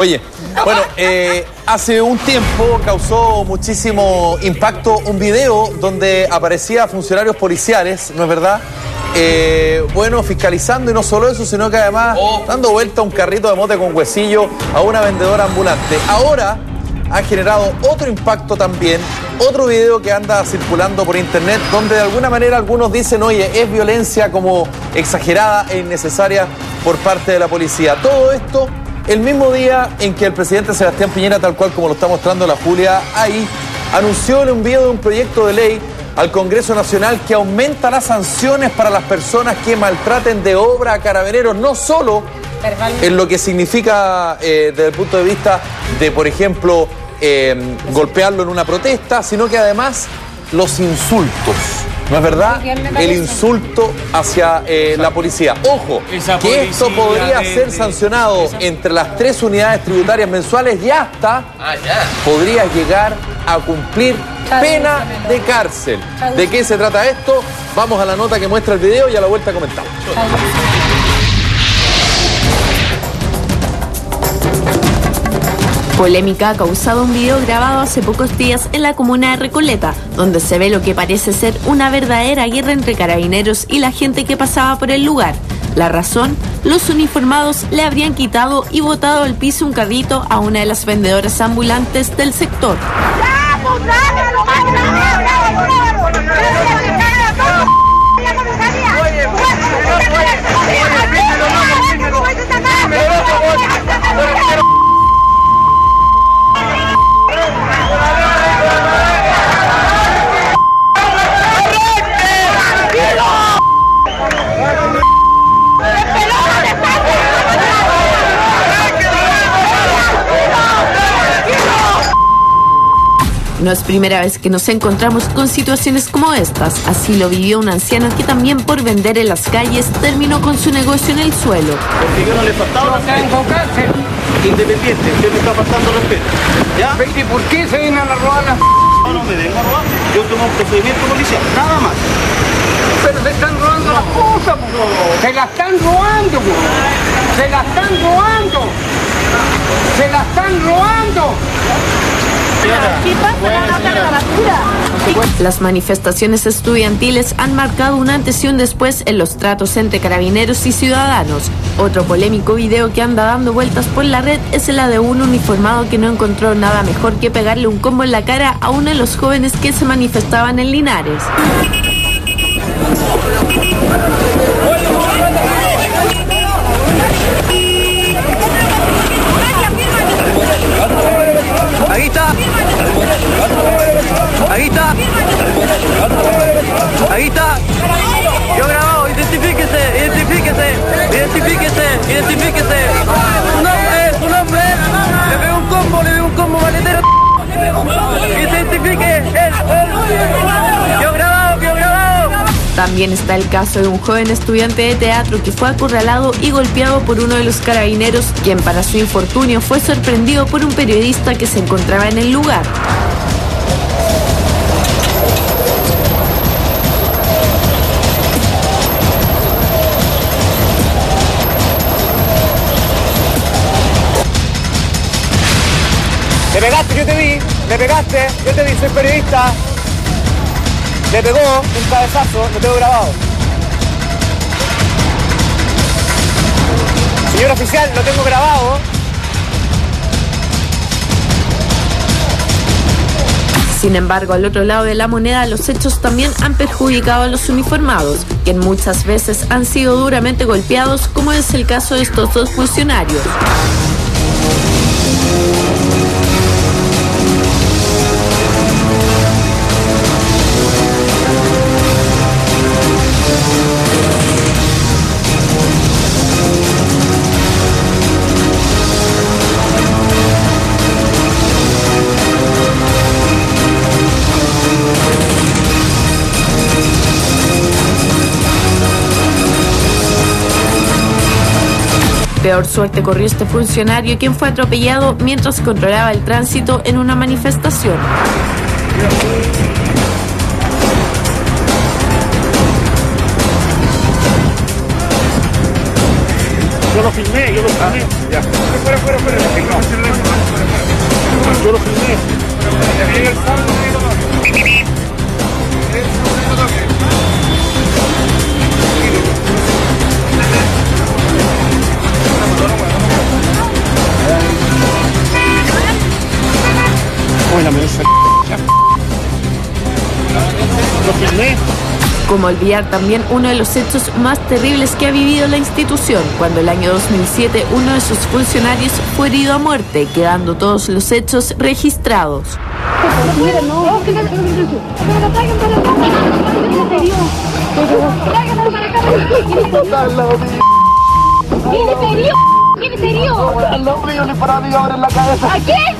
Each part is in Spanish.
Oye, bueno, eh, hace un tiempo causó muchísimo impacto un video donde aparecía funcionarios policiales, ¿no es verdad? Eh, bueno, fiscalizando y no solo eso, sino que además dando vuelta un carrito de mote con huesillo a una vendedora ambulante. Ahora ha generado otro impacto también, otro video que anda circulando por internet, donde de alguna manera algunos dicen, oye, es violencia como exagerada e innecesaria por parte de la policía. Todo esto el mismo día en que el presidente Sebastián Piñera, tal cual como lo está mostrando la Julia ahí, anunció el envío de un proyecto de ley al Congreso Nacional que aumenta las sanciones para las personas que maltraten de obra a carabineros, no solo en lo que significa eh, desde el punto de vista de, por ejemplo, eh, golpearlo en una protesta, sino que además los insultos. ¿No es verdad? El insulto hacia eh, la policía. Ojo, que esto podría ser sancionado entre las tres unidades tributarias mensuales y hasta Ah, ya. podría llegar a cumplir pena de cárcel. ¿De qué se trata esto? Vamos a la nota que muestra el video y a la vuelta comentamos. Polémica ha causado un video grabado hace pocos días en la comuna de Recoleta, donde se ve lo que parece ser una verdadera guerra entre carabineros y la gente que pasaba por el lugar. La razón, los uniformados le habrían quitado y botado al piso un carrito a una de las vendedoras ambulantes del sector. No es primera vez que nos encontramos con situaciones como estas. Así lo vivió un anciano que también por vender en las calles terminó con su negocio en el suelo. Porque yo no le he faltado respeto. Independiente, usted me está faltando respeto. ¿Ya? ¿Y por qué se vienen a robar las No, no me vengo a robar. Yo tomo un procedimiento policial, nada más. pero se están robando las cosas, po. se la están robando, po. se la están robando, se la están robando. Las manifestaciones estudiantiles han marcado un antes y un después en los tratos entre carabineros y ciudadanos. Otro polémico video que anda dando vueltas por la red es la de un uniformado que no encontró nada mejor que pegarle un combo en la cara a uno de los jóvenes que se manifestaban en Linares. Ahí está. También está el caso de un joven estudiante de teatro que fue acorralado y golpeado por uno de los carabineros, quien para su infortunio fue sorprendido por un periodista que se encontraba en el lugar. Le pegaste, yo te vi. Le pegaste, yo te vi, soy periodista. Le pegó un cabezazo, lo tengo grabado. Señor oficial, lo tengo grabado. Sin embargo, al otro lado de la moneda, los hechos también han perjudicado a los uniformados, quien muchas veces han sido duramente golpeados, como es el caso de estos dos funcionarios. Peor suerte corrió este funcionario quien fue atropellado mientras controlaba el tránsito en una manifestación. Yo lo filmé, yo lo filmé. Fuera, fuera, fuera. Yo lo filmé. Como olvidar también uno de los hechos más terribles que ha vivido la institución, cuando el año 2007 uno de sus funcionarios fue herido a muerte, quedando todos los hechos registrados. ¿Quién es serio? ¿Quién es serio? Yo le para mí ahora en la cabeza. ¿A quién?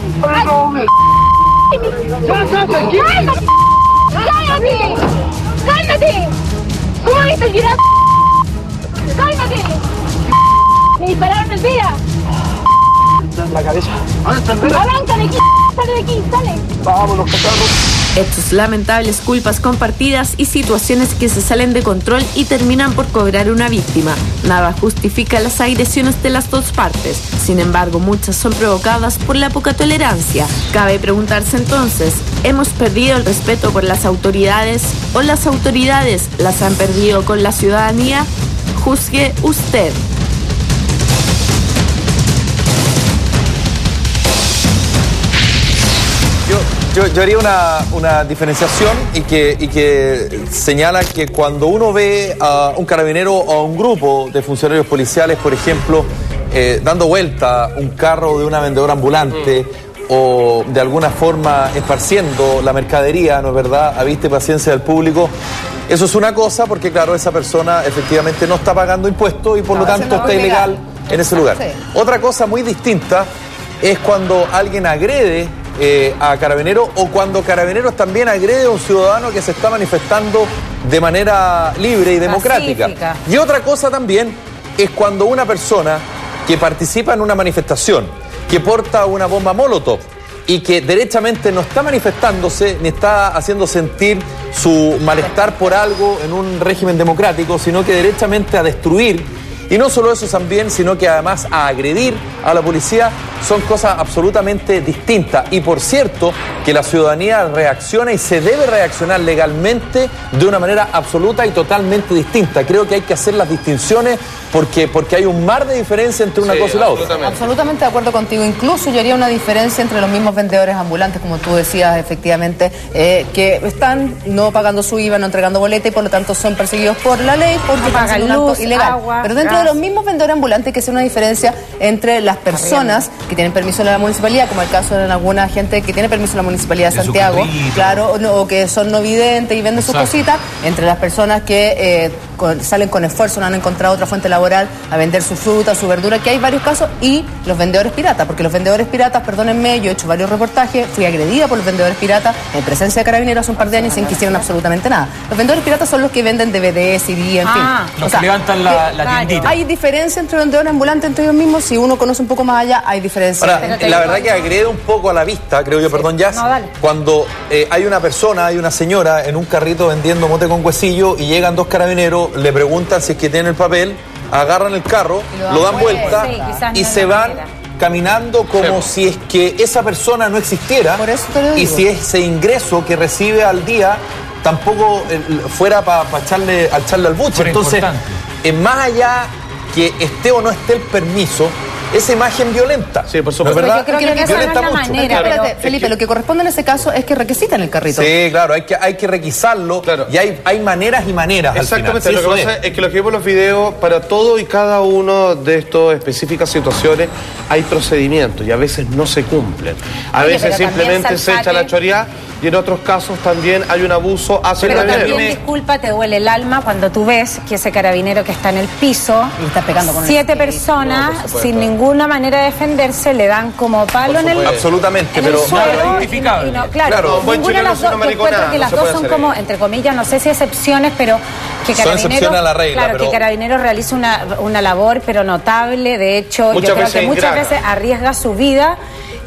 ¡Cálmate! ¡Cálmate! ¡Cálmate! ¿Cómo viste el video? ¡Cálmate! Me dispararon el día. En la cabeza. ¿Dónde está el. Sale de aquí. Sale. Vámonos, cacharros. Estos lamentables culpas compartidas y situaciones que se salen de control y terminan por cobrar una víctima. Nada justifica las agresiones de las dos partes. Sin embargo, muchas son provocadas por la poca tolerancia. Cabe preguntarse entonces, ¿hemos perdido el respeto por las autoridades o las autoridades las han perdido con la ciudadanía? Juzgue usted. Yo, haría una, una diferenciación y que, y que señala que cuando uno ve a un carabinero o a un grupo de funcionarios policiales, por ejemplo, eh, dando vuelta un carro de una vendedora ambulante o de alguna forma esparciendo la mercadería, ¿no es verdad?, a vista y paciencia del público. Eso es una cosa porque, claro, esa persona efectivamente no está pagando impuestos y por lo tanto está ilegal en ese lugar. Otra cosa muy distinta es cuando alguien agrede eh, a carabineros o cuando carabineros también agrede a un ciudadano que se está manifestando de manera libre y democrática. Pacífica. Y otra cosa también es cuando una persona que participa en una manifestación, que porta una bomba Molotov y que derechamente no está manifestándose ni está haciendo sentir su malestar por algo en un régimen democrático, sino que derechamente a destruir y no solo eso también, sino que además a agredir a la policía son cosas absolutamente distintas. Y por cierto, que la ciudadanía reacciona y se debe reaccionar legalmente de una manera absoluta y totalmente distinta. Creo que hay que hacer las distinciones porque, porque hay un mar de diferencia entre una cosa y la otra. Absolutamente de acuerdo contigo. Incluso yo haría una diferencia entre los mismos vendedores ambulantes, como tú decías, efectivamente, eh, que están no pagando su IVA, no entregando boleta y por lo tanto son perseguidos por la ley porque No están pagan haciendo un acto luz, ilegal. agua, Pero dentro gas. de los mismos vendedores ambulantes hay que hacer una diferencia entre las personas que tienen permiso de la municipalidad, como el caso de alguna gente que tiene permiso de la municipalidad de Santiago, claro, o, no- o que son no videntes y venden sus cositas, entre las personas que eh, con- salen con esfuerzo, no han encontrado otra fuente laboral a vender su fruta, su verdura, que hay varios casos, y los vendedores piratas, porque los vendedores piratas, perdónenme, yo he hecho varios reportajes, fui agredida por los vendedores piratas en presencia de carabineros hace un par de años sin que hicieran absolutamente nada. Los vendedores piratas son los que venden DVD, CD, en Ah. fin. Los que levantan la- la claro, tiendita. Hay diferencia entre vendedores ambulantes entre ellos mismos, si uno conoce un poco más allá, hay diferencia. Ahora, te la digo verdad que agrede un poco a la vista, creo yo, perdón, No, dale. cuando eh, hay una persona, hay una señora en un carrito vendiendo mote con huesillo y llegan dos carabineros, le preguntan si es que tiene el papel, agarran el carro, lo dan lo dan vuelta. vuelta Sí, quizás y no se van manera. caminando como si es que esa persona no existiera Por eso te lo y si ese ingreso que recibe al día tampoco eh, fuera para echarle, a echarle al buche. Entonces, importante. eh, más allá que esté o no esté el permiso, esa imagen violenta. Sí, por ¿No es supuesto. verdad? Yo creo que esa no es Violenta la mucho. manera. Espérate, pero- Felipe, lo que corresponde en ese caso es que requisitan el carrito. Sí, claro, hay que, hay que requisarlo Claro. y hay, hay maneras y maneras Exactamente, al final. lo que pasa es. es. que lo que vimos en los videos, para todo y cada uno de estas específicas situaciones hay procedimientos y a veces no se cumplen. A Oye, veces pero simplemente se echa la choría y en otros casos también hay un abuso hacia el Pero carabinero. también, disculpa, te duele el alma cuando tú ves que ese carabinero que está en el piso, Y está pegando con el siete personas, sin ninguna manera de defenderse, le dan como palo en el, Absolutamente, en el pero suelo. Y y no- claro, Claro, ninguna de las dos, yo encuentro que no las dos son como, entre comillas, no sé si excepciones, pero que Son Carabineros, excepciones a la regla, claro, pero- que Carabineros realiza una, una labor, pero notable, de hecho, Muchas yo creo que muchas veces arriesga su vida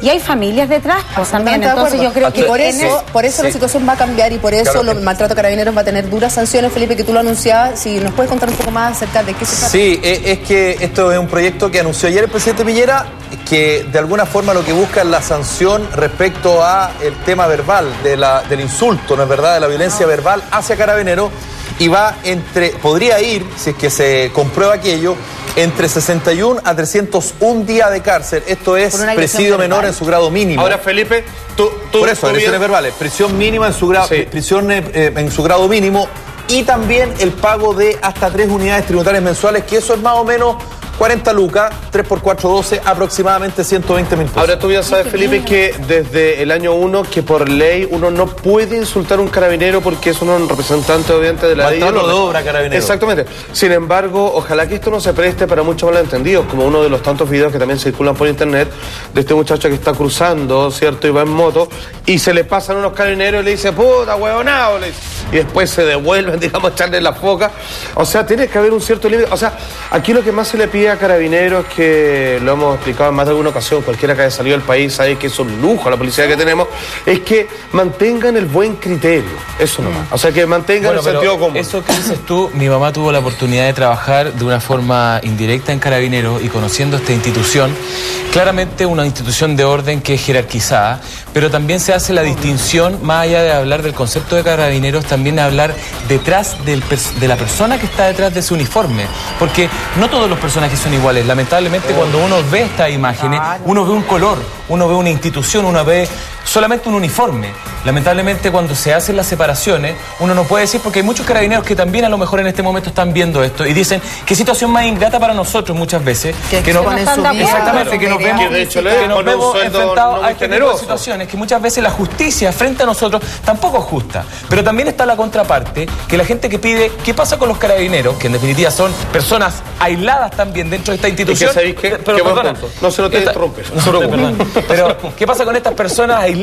y hay familias detrás pues, también, entonces yo creo que por eso, es- por eso la situación va a cambiar y por eso Claro. los maltrato a carabineros va a tener duras sanciones, Felipe, que tú lo anunciabas. Si nos puedes contar un poco más acerca de qué se trata. Sí, eh, es que esto es un proyecto que anunció ayer el presidente Piñera, que de alguna forma lo que busca es la sanción respecto a el tema verbal, de la, del insulto, ¿no es verdad?, de la violencia verbal hacia carabineros, y va entre, podría ir, si es que se comprueba aquello, entre 61 a 301 días de cárcel. Esto es presidio menor en su grado mínimo. Ahora, Felipe, tú, tú Por eso, tú agresiones bien- verbales. Prisión mínima en su grado, Sí. prisión eh, eh, en su grado mínimo y también el pago de hasta tres unidades tributarias mensuales, que eso es más o menos 40 lucas, 3 por 4, 12, aproximadamente 120 mil pesos. Ahora tú ya sabes, Felipe, que desde el año 1 que por ley uno no puede insultar a un carabinero porque es un representante obviamente de la ley. Maltrato de obra, carabinero. Exactamente. Sin embargo, ojalá que esto no se preste para muchos malentendidos, como uno de los tantos videos que también circulan por internet de este muchacho que está cruzando, ¿cierto? Y va en moto y se le pasan unos carabineros y le dice, puta, huevonao, y después se devuelven, digamos, a echarle la foca. O sea, tiene que haber un cierto límite. O sea, aquí lo que más se le pide Carabineros, que lo hemos explicado en más de alguna ocasión, cualquiera que haya salido del país sabe que es un lujo la policía que tenemos, es que mantengan el buen criterio. Eso nomás. O sea, que mantengan Bueno, el sentido común. Eso que dices tú, mi mamá tuvo la oportunidad de trabajar de una forma indirecta en Carabineros y conociendo esta institución, claramente una institución de orden que es jerarquizada, pero también se hace la distinción, más allá de hablar del concepto de Carabineros, también hablar detrás del de la persona que está detrás de ese uniforme, porque no todos los personajes son iguales. Lamentablemente cuando uno ve estas imágenes, uno ve un color, uno ve una institución, uno ve solamente un uniforme. Lamentablemente cuando se hacen las separaciones, uno no puede decir, porque hay muchos carabineros que también a lo mejor en este momento están viendo esto y dicen qué situación más ingrata para nosotros muchas veces. Que que no- ponen su vida, exactamente, que nos vemos, Que de hecho le que nos vemos enfrentados no a este tipo de situaciones, que muchas veces la justicia frente a nosotros tampoco es justa. Pero también está la contraparte, que la gente que pide, ¿qué pasa con los carabineros? Que en definitiva son personas aisladas también dentro de esta institución. ¿sabéis qué? Eh, Pero Qué perdona. No se lo te esta- interrumpe, no No. Pero, ¿qué pasa con estas personas aisladas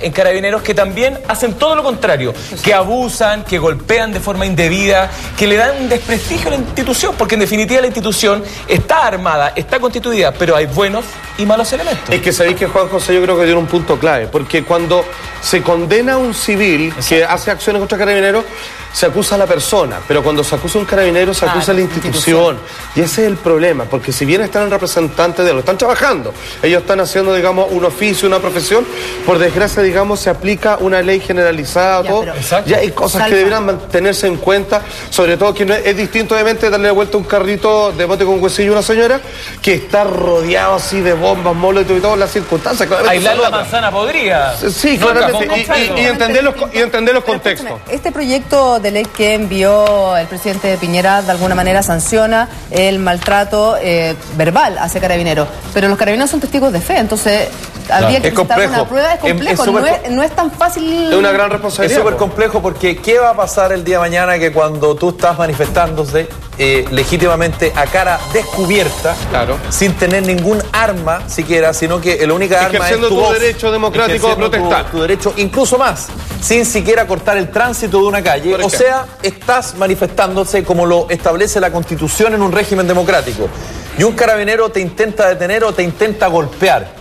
en carabineros que también hacen todo lo contrario? Que abusan, que golpean de forma indebida, que le dan un desprestigio a la institución, porque en definitiva la institución está armada, está constituida, pero hay buenos y malos elementos. Es que sabéis que Juan José yo creo que tiene un punto clave, porque cuando se condena a un civil que hace acciones contra carabineros, se acusa a la persona, pero cuando se acusa a un carabinero se acusa a la institución. Y ese es el problema, porque si bien están en representantes de lo, están trabajando, ellos están haciendo, digamos, un oficio, una profesión, por desgracia, digamos, se aplica una ley generalizada, Ya, todo. pero-. Ya hay cosas que deberán mantenerse en cuenta, sobre todo que no es, es distinto, obviamente, darle vuelta a un carrito de bote con huesillo a una señora que está rodeado así de bombas, molotov y todas las circunstancias. Aislar la manzana podría. Sí, No, claramente. Y- con- y, y entender los, y entender los Pero contextos. Este proyecto de ley que envió el presidente Piñera de alguna manera sanciona el maltrato eh, verbal hacia carabineros. Pero los carabineros son testigos de fe, entonces habría que Es presentar complejo. una prueba. Es Es- es súper no, es, no es tan fácil. Es una gran Es responsabilidad. súper po. complejo porque ¿qué va a pasar el día de mañana que cuando tú estás manifestándose eh, legítimamente a cara descubierta, Claro. sin tener ningún arma siquiera, sino que la única arma Ejerciendo es tu, tu voz, derecho democrático de ejerciendo tu- protestar. Tu, derecho, incluso más, sin siquiera cortar el tránsito de una calle. O sea, estás manifestándose como lo establece la Constitución en un régimen democrático. Y un carabinero te intenta detener o te intenta golpear.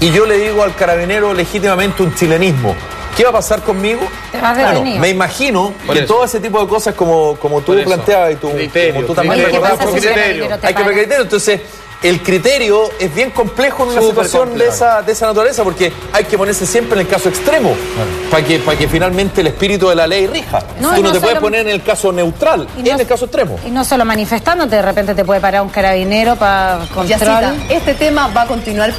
Y yo le digo al carabinero legítimamente un chilenismo. ¿Qué va a pasar conmigo? Te vas Bueno, me imagino Por que eso. todo ese tipo de cosas como, como tú planteabas y tú, Criterio, como tú también criterio. recordabas, ¿Qué pasa por si un criterio. carabinero te Hay que ver criterio. Entonces, el criterio es bien complejo en una situación de esa, de esa naturaleza porque hay que ponerse siempre en el caso extremo para que, para que finalmente el espíritu de la ley rija. No, tú no, no te puedes poner en el caso neutral, Y en no- el caso extremo. Y no solo manifestándote, de repente te puede parar un carabinero para control. Yacita, este tema va a continuar